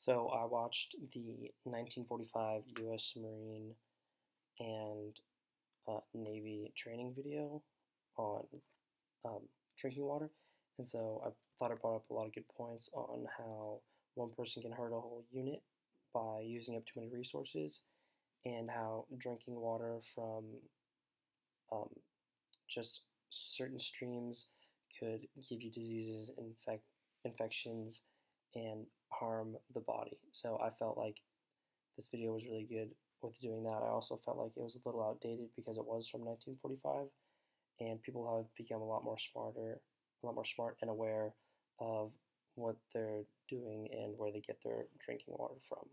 So I watched the 1945 U.S. Marine and uh, Navy training video on um, drinking water, and so I thought it brought up a lot of good points on how one person can hurt a whole unit by using up too many resources, and how drinking water from um, just certain streams could give you diseases, infect infections, and harm the body. So I felt like this video was really good with doing that. I also felt like it was a little outdated because it was from 1945, and people have become a lot more smarter, a lot more smart and aware of what they're doing and where they get their drinking water from.